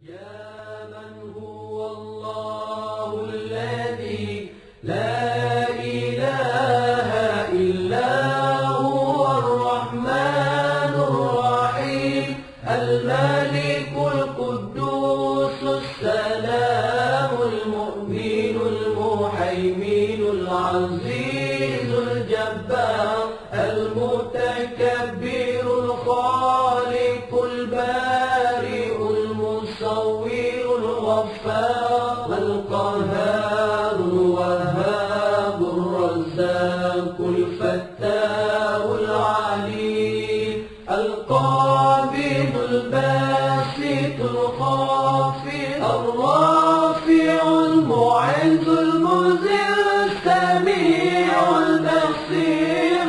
Yeah. القهار الوهاب الرزاق العليم الباسط الخافض الرافع المعز المذل السميع البصير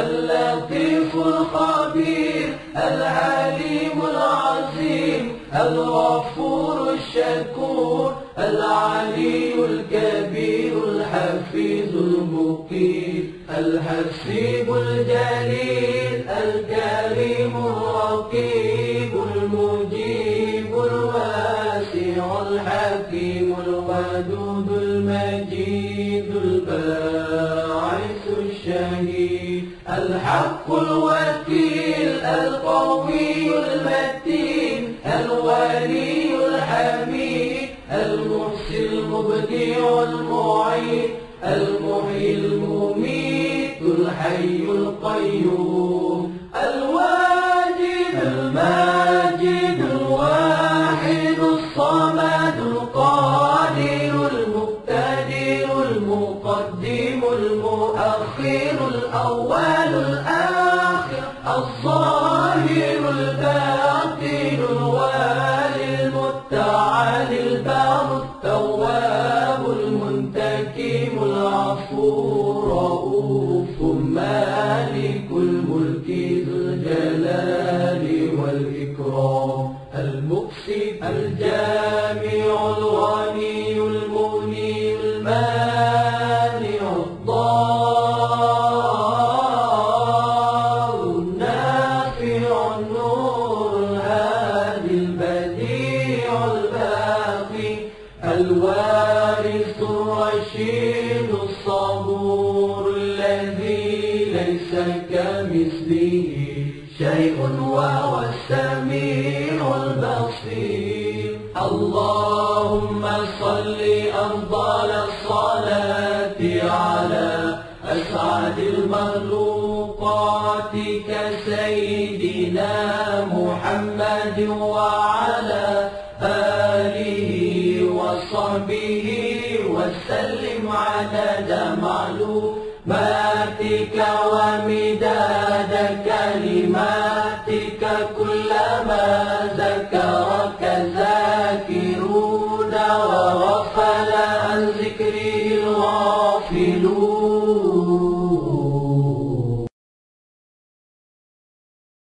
اللطيف الخبير العليم العظيم الغفور الشكور العلي الكبير الحفيظ المقيم الحسيب الجليل الكريم الرقيب المجيب الواسع الحكيم الودود المجيد الباعث الشهيد الحق الوكيل القوي المتين الولي الحميد المحسن المبدع المعيد المحيي المميت الحي القيوم. الواجد الماجد الواحد الصمد القادر المقتدر المقدم المؤخر الأول الآخر الظاهر العفو رؤوف مالك الملك ذو الجلال والإكرام الجامع الغني المغني الوارث الرشيد الصبور الذي ليس كمثله شيء وهو السميع البصير. اللهم صل أفضل الصلاة على أسعد المخلوقات كسيدنا محمد وعلى معلوماتك ومداد كلماتك كلما ذكرك ذاكرون وغفل عن ذكره الغافلون.